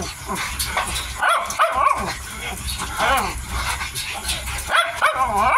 Oh, oh oh oh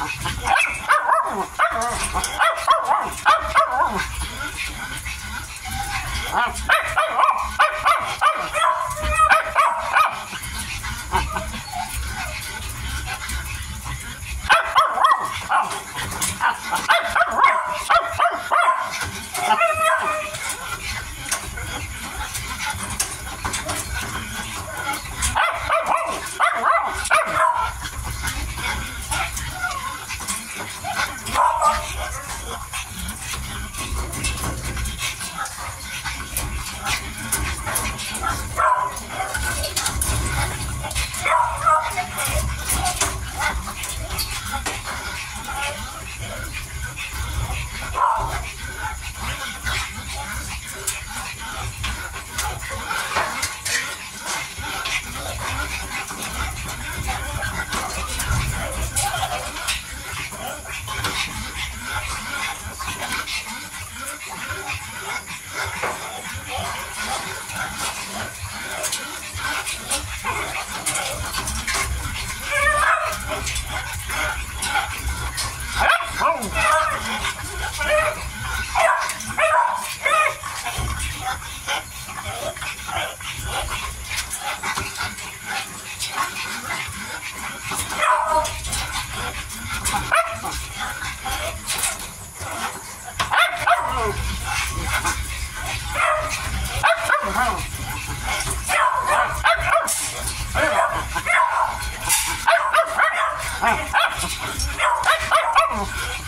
Oh, Oh.